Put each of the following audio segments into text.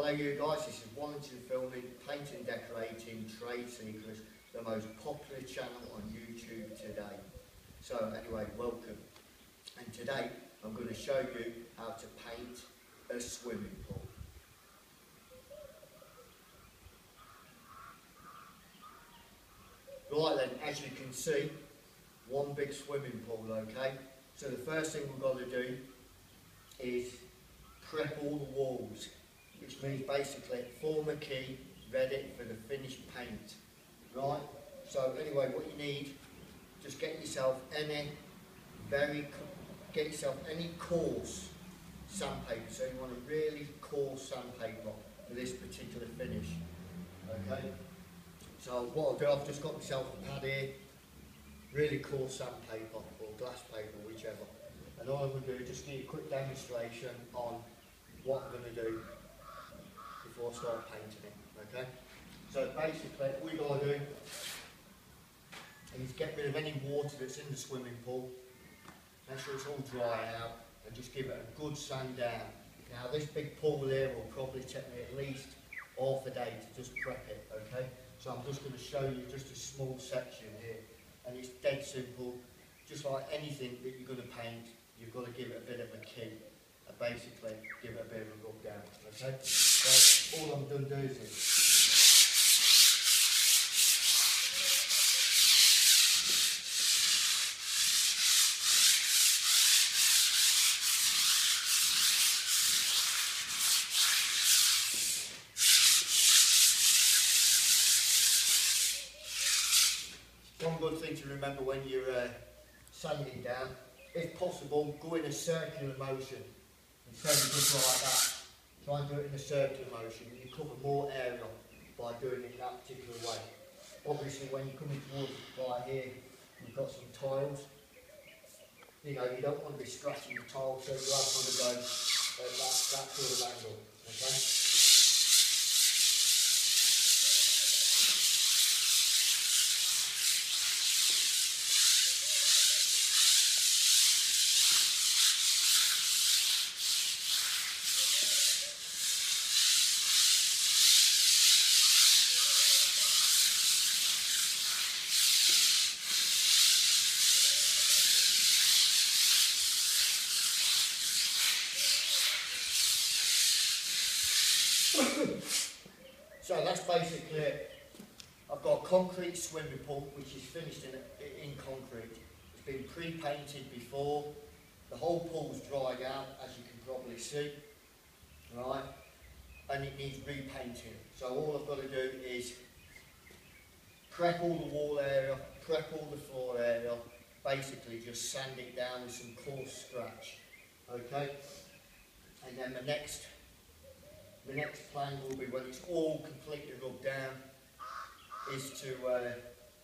Hello you guys, this is Wallington Filming, Painting Decorating, Trade Secrets, the most popular channel on YouTube today. So anyway, welcome. And today I'm going to show you how to paint a swimming pool. Right then, as you can see, one big swimming pool, okay? So the first thing we've got to do is prep all the walls, which means basically form a key, ready for the finished paint, right? So anyway, what you need, just get yourself any very, get yourself any coarse sandpaper. So you want a really coarse sandpaper for this particular finish, okay? So what I'll do, I've just got myself a pad here, really coarse sandpaper or glass paper, whichever. And all I'm going to do is just give you a quick demonstration on what I'm going to do before I start painting it, okay? So basically, all you got to do is get rid of any water that's in the swimming pool, make sure it's all dry out, and just give it a good sand down. Now this big pool here will probably take me at least half a day to just prep it, okay? So I'm just going to show you just a small section here, and it's dead simple. Just like anything that you're going to paint, you've got to give it a bit of a key, and basically give it a bit of a rub down, okay? So all I'm is. One good thing to remember when you're uh, sanding down, if possible, go in a circular motion instead of just like that. Try and do it in a circular motion. You cover more area by doing it that particular way. Obviously, when you're coming towards right here, you've got some tiles. You know, you don't want to be scratching the tiles, so you have to go at that, that sort of angle. Okay. So that's basically it. I've got a concrete swimming pool which is finished in, in concrete. It's been pre-painted before. The whole pool's dried out as you can probably see. Right? And it needs repainting. So all I've got to do is prep all the wall area, prep all the floor area, basically just sand it down with some coarse scratch. Okay? And then the next the next plan will be when it's all completely rubbed down is to uh,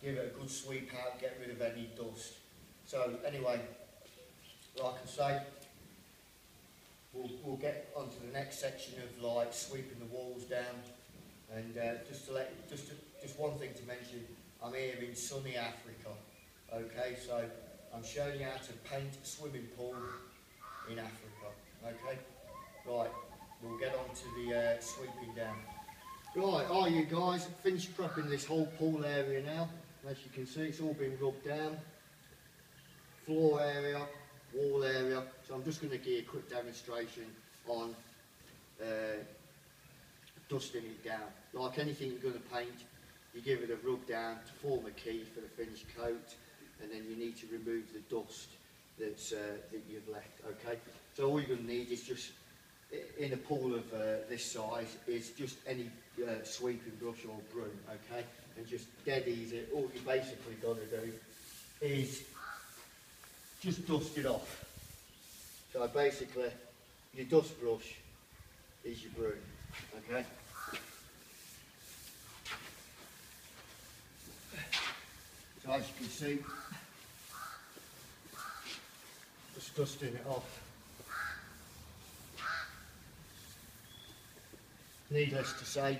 give it a good sweep out, get rid of any dust. So anyway, like I say, we'll, we'll get onto the next section of like sweeping the walls down. And uh, just to let, just to, just one thing to mention, I'm here in sunny Africa. Okay, so I'm showing you how to paint a swimming pool in Africa. Okay, right. We'll get on to the uh, sweeping down. Right, are you guys finished prepping this whole pool area now? As you can see, it's all been rubbed down. Floor area, wall area. So I'm just going to give a quick demonstration on uh, dusting it down. Like anything you're going to paint, you give it a rub down to form a key for the finished coat, and then you need to remove the dust that's uh, that you've left. Okay. So all you're going to need is just in a pool of uh, this size is just any uh, sweeping brush or broom, okay? And just dead easy. All you basically got to do is just dust it off. So basically, your dust brush is your broom, okay? So as you can see, just dusting it off. Needless to say,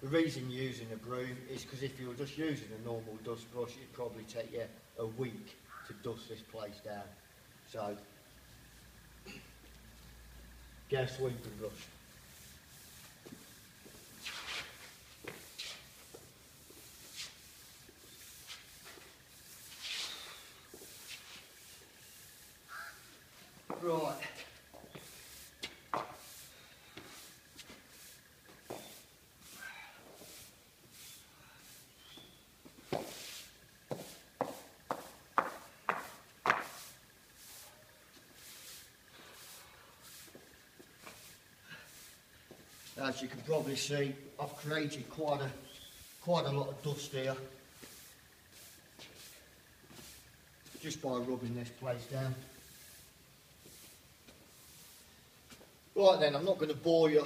the reason using a broom is because if you were just using a normal dust brush, it'd probably take you a week to dust this place down. So, get sweeping brush. Right. As you can probably see, I've created quite a quite a lot of dust here. Just by rubbing this place down. Right then, I'm not going to bore you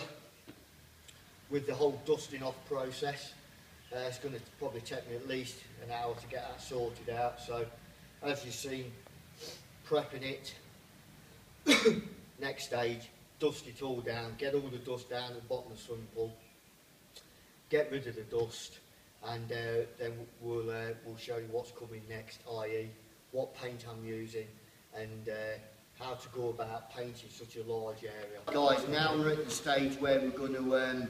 with the whole dusting off process. Uh, it's going to probably take me at least an hour to get that sorted out. So, as you've seen, prepping it. Next stage, dust it all down, get all the dust down at the bottom of the swimming pool, get rid of the dust, and uh, then we'll, uh, we'll show you what's coming next, i.e. what paint I'm using, and uh, how to go about painting such a large area. Guys, now we're at the stage where we're going to, um,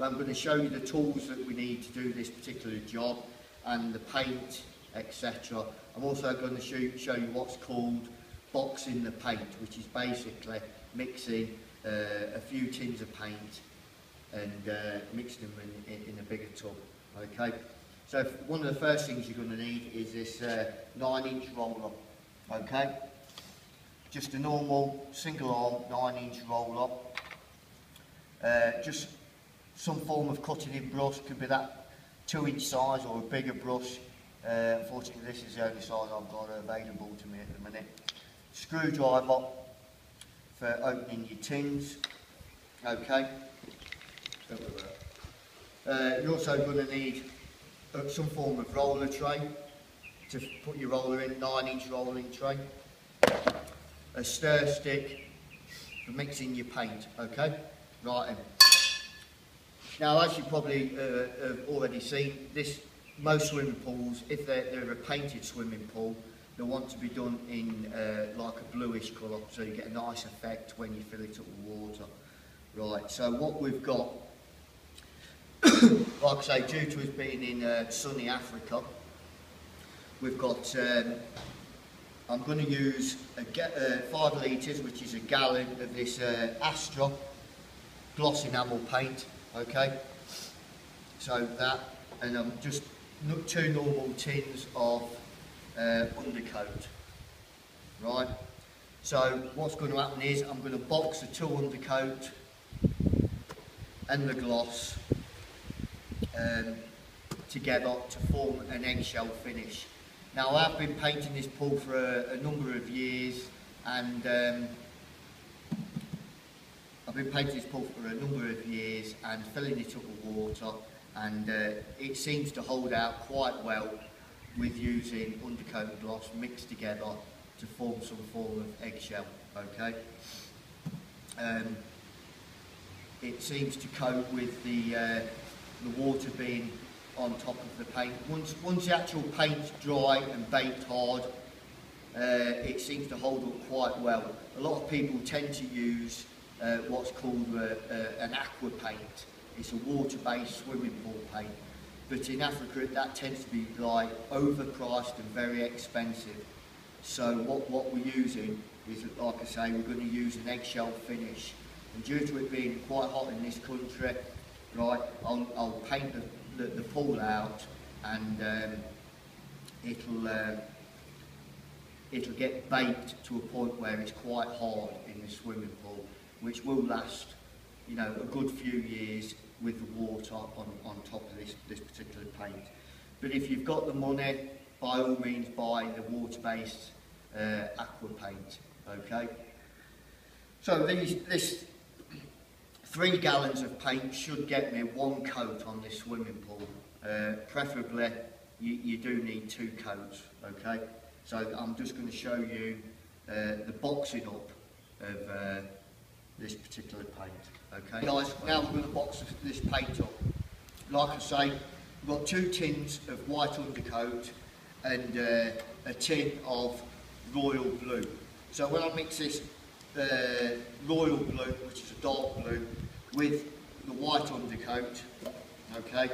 I'm going to show you the tools that we need to do this particular job and the paint, etc. I'm also going to show, show you what's called boxing the paint, which is basically mixing uh, a few tins of paint and uh, mixing them in, in, in a bigger tub. Okay, so one of the first things you're going to need is this uh, 9 inch roller. Okay, just a normal single arm 9 inch roller. Uh, just some form of cutting in brush, could be that 2 inch size or a bigger brush. Uh, unfortunately this is the only size I've got available to me at the minute. Screwdriver for opening your tins. Okay. Uh, you're also going to need uh, some form of roller tray to put your roller in, 9 inch rolling tray a stir stick for mixing your paint, okay? Right. Now, as you probably uh, have already seen, this most swimming pools, if they're, they're a painted swimming pool, they want to be done in uh, like a bluish colour, so you get a nice effect when you fill it up with water. Right, so what we've got, like I say, due to us being in uh, sunny Africa, we've got um, I'm going to use uh, 5 litres, which is a gallon of this uh, Astra gloss enamel paint, okay? So that, and I'm um, just two normal tins of uh, undercoat, right? So what's going to happen is I'm going to box the two undercoat and the gloss um, together to form an eggshell finish. Now I've been painting this pool for a, a number of years and um, I've been painting this pool for a number of years and filling it up with water and uh, it seems to hold out quite well with using undercoat gloss mixed together to form some form of eggshell, okay? Um, it seems to cope with the, uh, the water being on top of the paint. Once, once the actual paint's dry and baked hard, uh, it seems to hold up quite well. A lot of people tend to use uh, what's called uh, uh an aqua paint. It's a water-based swimming pool paint. But in Africa, that tends to be like overpriced and very expensive. So what, what we're using is, like I say, we're going to use an eggshell finish. And due to it being quite hot in this country, right, I'll, I'll paint the the, the pool out and um, it'll uh, it'll get baked to a point where it's quite hard in the swimming pool, which will last, you know, a good few years with the water on, on top of this, this particular paint. But if you've got the money, by all means buy the water-based uh, aqua paint, okay? So these, this Three gallons of paint should get me one coat on this swimming pool. Uh, preferably, you, you do need two coats, okay? So I'm just going to show you uh, the boxing up of uh, this particular paint, okay? Guys, now we're going to box this paint up. Like I say, we've got two tins of white undercoat and uh, a tin of royal blue. So when I mix this uh, royal blue, which is a dark blue, with the white undercoat, okay,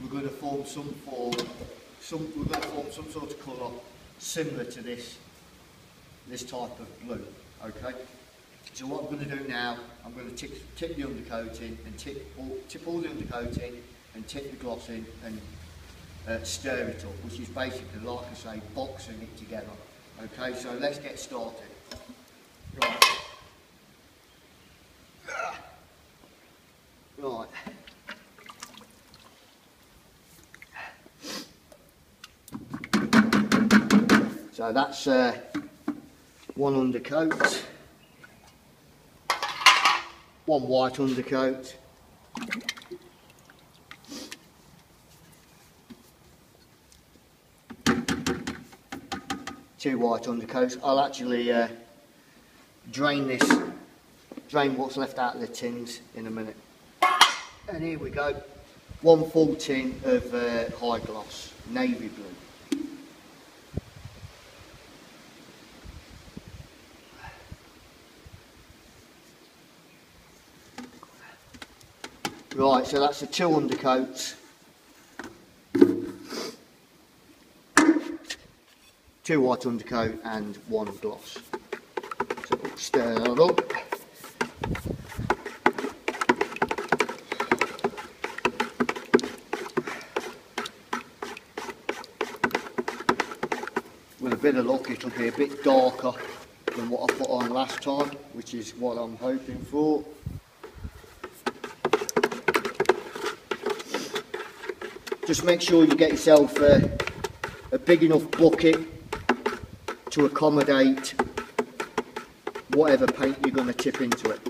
we're going to form some form, some, we're going to form some sort of colour similar to this this type of blue, okay? So what I'm going to do now, I'm going to tip, tip the undercoat in and tip all, tip all the undercoat in and tip the gloss in and uh, stir it up, which is basically, like I say, boxing it together. Okay, so let's get started. Right. Right. So that's uh, one undercoat, one white undercoat, two white undercoats. I'll actually uh, drain this, drain what's left out of the tins in a minute. And here we go, one full tin of uh, high gloss, navy blue. Right, so that's the two undercoats. Two white undercoat and one gloss. So stir that up. With a bit of luck it'll be a bit darker than what I put on last time, which is what I'm hoping for. Just make sure you get yourself a, a big enough bucket to accommodate whatever paint you're going to tip into it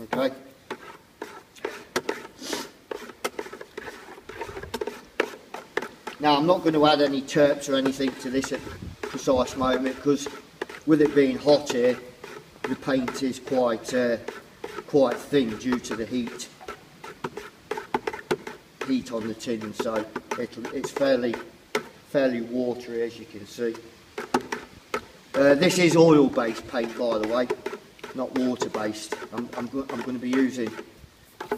okay? Now I'm not going to add any terps or anything to this at precise moment because with it being hot here the paint is quite uh, quite thin due to the heat heat on the tin so it's fairly fairly watery as you can see. Uh, this is oil based paint by the way, not water based. I'm, I'm, I'm going to be using uh,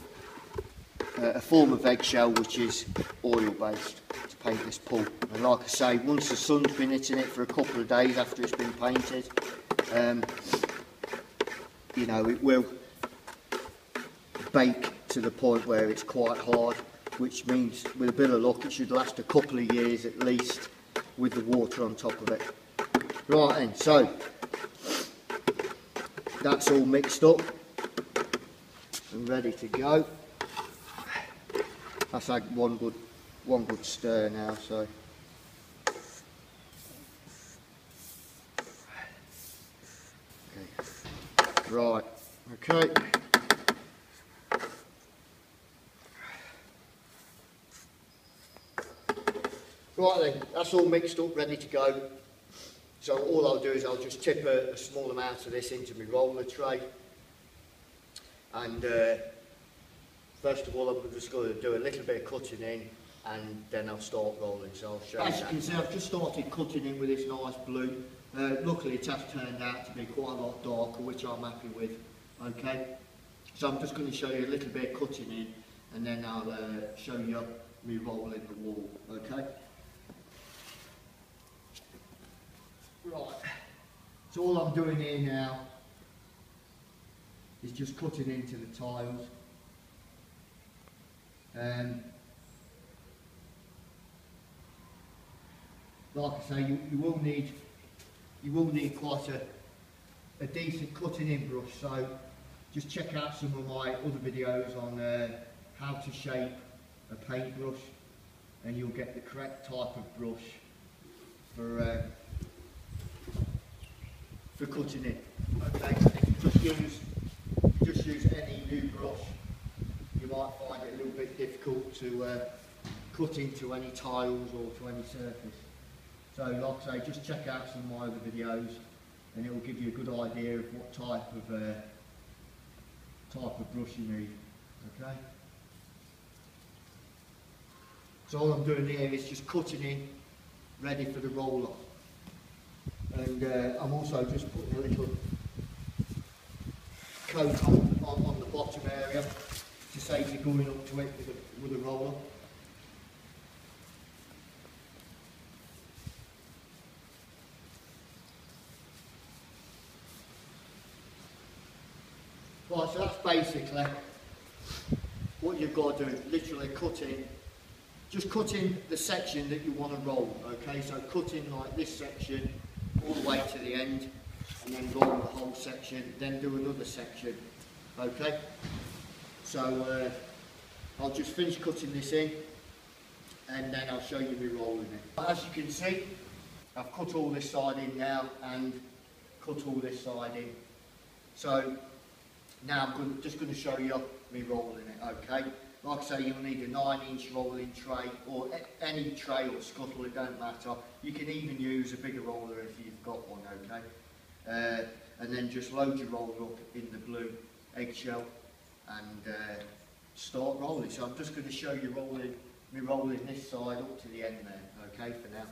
a form of eggshell which is oil based to paint this pool. And like I say, once the sun's been hitting it for a couple of days after it's been painted, um, you know, it will bake to the point where it's quite hard which means with a bit of luck it should last a couple of years at least with the water on top of it. Right then, so that's all mixed up and ready to go. That's like one good one good stir now, so okay. Right, okay. Right then, that's all mixed up, ready to go. So all I'll do is I'll just tip a, a small amount of this into my roller tray. And uh, first of all, I'm just going to do a little bit of cutting in and then I'll start rolling. So I'll show As you. As you can see, I've just started cutting in with this nice blue. Uh, luckily, it has turned out to be quite a lot darker, which I'm happy with. Okay, so I'm just going to show you a little bit of cutting in and then I'll uh, show you me rolling the wall. Okay. Right, so all I'm doing here now is just cutting into the tiles. Um, like I say, you, you will need you will need quite a, a decent cutting in brush. So just check out some of my other videos on uh, how to shape a paintbrush and you'll get the correct type of brush for uh, for cutting it. Okay, if you just use just use any new brush, you might find it a little bit difficult to uh, cut into any tiles or to any surface. So like I say, just check out some of my other videos and it will give you a good idea of what type of uh, type of brush you need. Okay. So all I'm doing here is just cutting in, ready for the roll off and uh, I'm also just putting a little coat on, on, on the bottom area to save you going up to it with a, with a roller. Right, so that's basically what you've got to do, literally cutting, just cutting the section that you want to roll, okay? So cutting like this section all the way to the end, and then roll the whole section, then do another section, okay? So uh, I'll just finish cutting this in, and then I'll show you me rolling it. As you can see, I've cut all this side in now, and cut all this side in. So now I'm just going to show you me rolling it, okay? like I say, you'll need a nine inch rolling tray or any tray or scuttle, it don't matter. You can even use a bigger roller if you've got one, okay? Uh, and then just load your roller up in the blue eggshell and uh, start rolling. So I'm just going to show you rolling, me rolling this side up to the end there, okay, for now.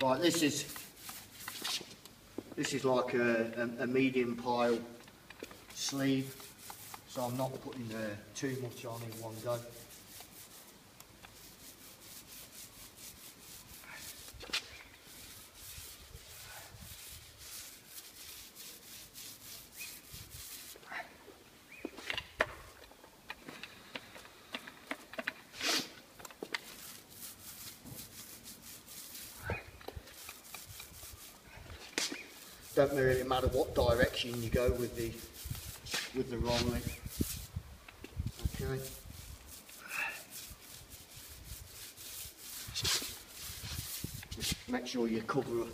Right, this is this is like a, a, a medium pile sleeve, so I'm not putting uh, too much on in one go. Don't really matter what direction you go with the with the rolling. Okay. Just make sure you cover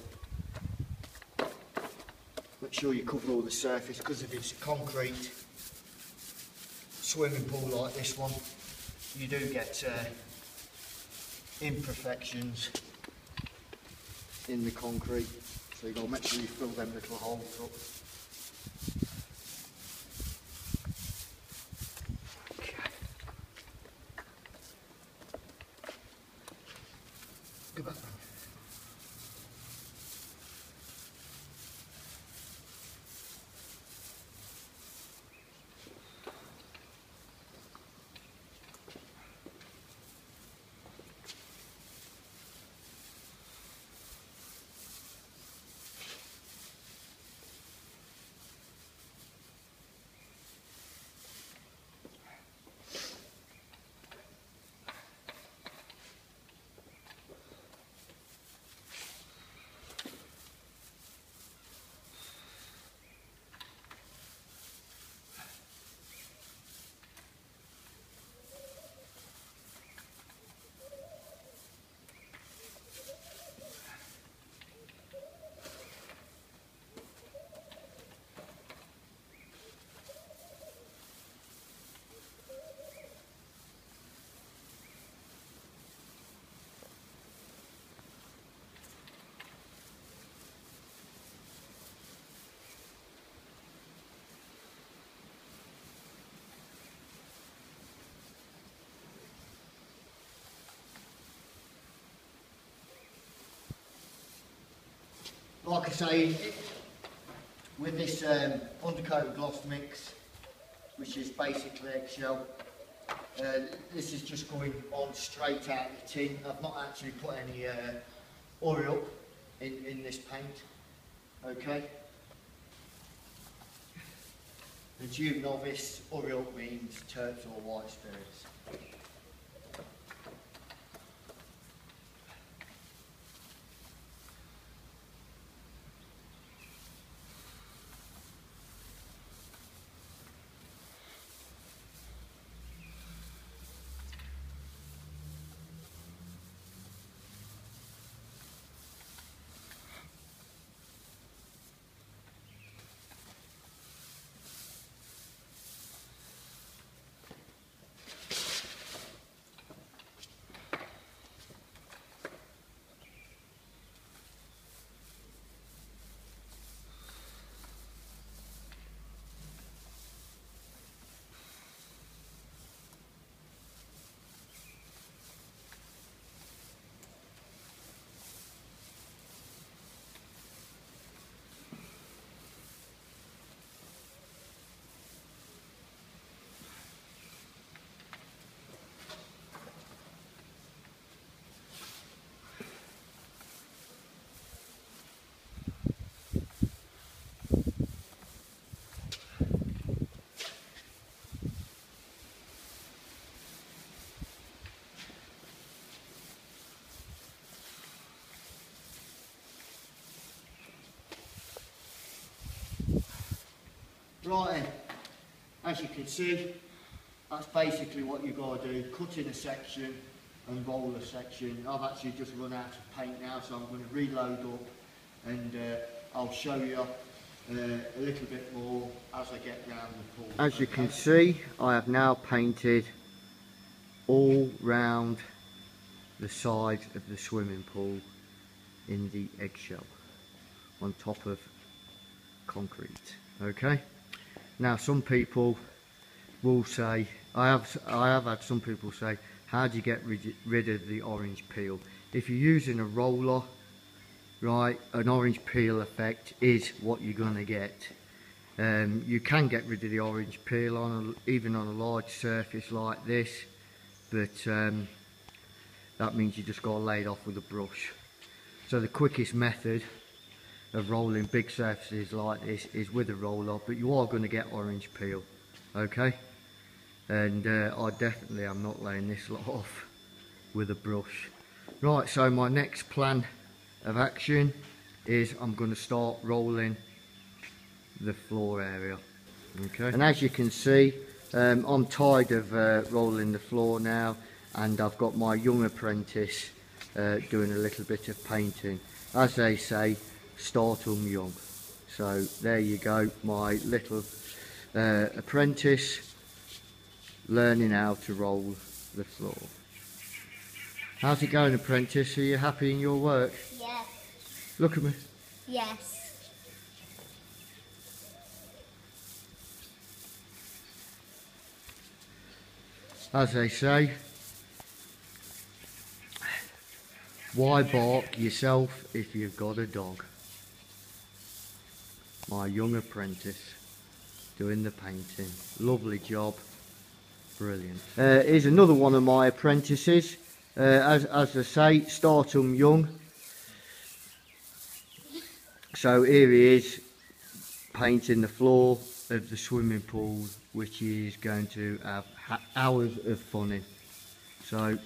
make sure you cover all the surface because if it's a concrete swimming pool like this one, you do get uh, imperfections in the concrete. So you've got to make sure you fill them little holes up. Okay. Go like I say, it- with this um, undercoat gloss mix, which is basically eggshell, uh, this is just going on straight out of the tin. I've not actually put any uh, oil in, in this paint, okay? The tube novice, oil means or white spirits. Right then, as you can see, that's basically what you've got to do. Cut in a section and roll a section. I've actually just run out of paint now, so I'm going to reload up and uh, I'll show you uh, a little bit more as I get round the pool. As you can see, I have now painted all round the sides of the swimming pool in the eggshell on top of concrete okay now some people will say I have I have had some people say how do you get rid, of the orange peel? If you're using a roller right an orange peel effect is what you're going to get. Um, you can get rid of the orange peel on a, even on a large surface like this but um, that means you just got to lay off with a brush. So the quickest method of rolling big surfaces like this is with a roller but you are going to get orange peel okay? And uh, I definitely am not laying this lot off with a brush. Right so my next plan of action is I'm going to start rolling the floor area okay? And as you can see um, I'm tired of uh, rolling the floor now and I've got my young apprentice uh, doing a little bit of painting. As they say start them young. So there you go my little uh, apprentice learning how to roll the floor. How's it going apprentice? Are you happy in your work? Yes. look at me. Yes. as they say why bark yourself if you've got a dog my young apprentice doing the painting. Lovely job. Brilliant. Uh, here's another one of my apprentices. Uh, as, as I say start them young. So here he is painting the floor of the swimming pool which is going to have hours of fun in. So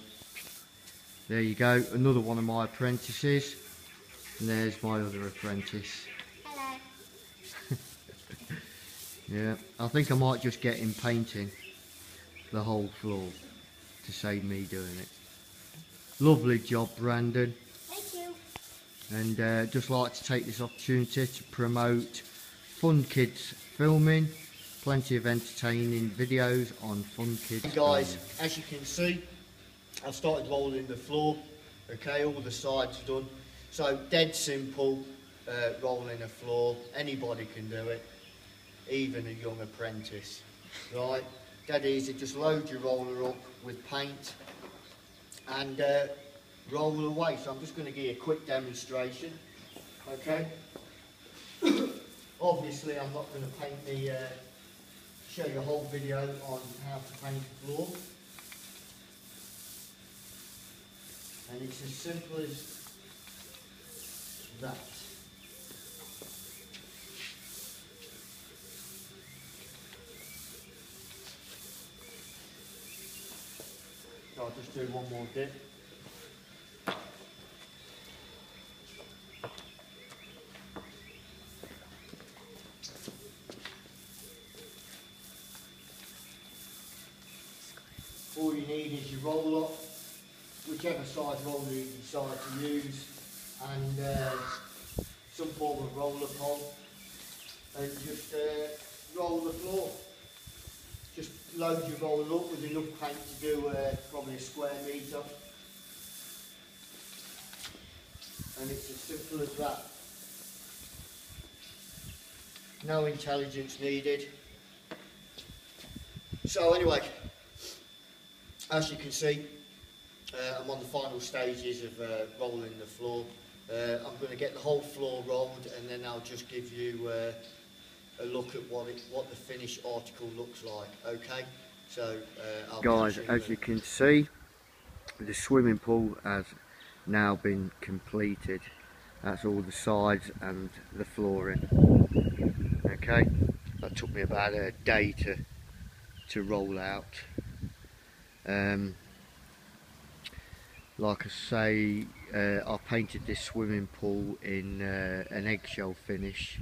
there you go. Another one of my apprentices. And there's my other apprentice Hello. Yeah I think I might just get him painting the whole floor to save me doing it lovely job Brandon Thank you. and uh, just like to take this opportunity to promote Fun Kids Filming. Plenty of entertaining videos on Fun Kids. Guys, Filming. as you can see, I've started rolling the floor. Okay, all the sides done. So dead simple, uh, rolling a floor. Anybody can do it, even a young apprentice. Right, dead easy. Just load your roller up with paint and uh, roll away. So I'm just going to give you a quick demonstration. Okay. Obviously, I'm not going to paint the. Uh, show you a whole video on how to paint a floor. And it's as simple as that. So I'll just do one more dip. All you need is your roller, whichever size roller you decide to use, and uh, some form of roller pole, and just uh, roll the floor. Load your roller up with enough paint to do uh, probably a square metre. And it's as simple as that. No intelligence needed. So anyway, as you can see, uh, I'm on the final stages of uh, rolling the floor. Uh, I'm going to get the whole floor rolled and then I'll just give you uh, a look at what it, what the finished article looks like. Okay, so uh, I'll Guys, as you can see, the swimming pool has now been completed. That's all the sides and the flooring. Okay, that took me about a day to to roll out. Um, like I say, uh, I painted this swimming pool in uh, an eggshell finish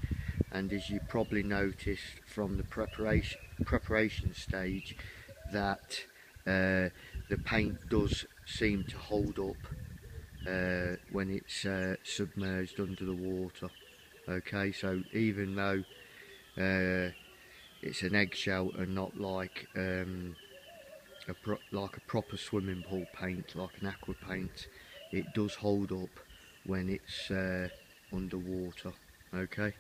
and as you probably noticed from the preparation preparation stage that uh, the paint does seem to hold up uh, when it's uh, submerged under the water. Okay so even though uh, it's an eggshell and not like um, a like a proper swimming pool paint like an aqua paint it does hold up when it's uh, underwater. Okay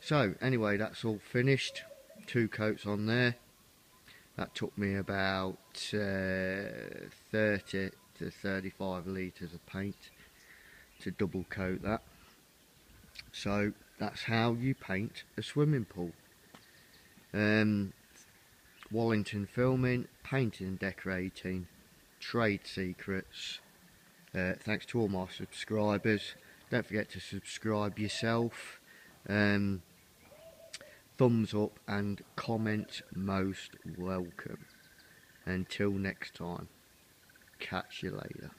so anyway that's all finished. Two coats on there. That took me about uh, 30 to 35 litres of paint to double coat that. So that's how you paint a swimming pool. Um, Wallington filming painting and decorating trade secrets. Uh, thanks to all my subscribers. Don't forget to subscribe yourself. Um, thumbs up and comment most welcome. Until next time catch you later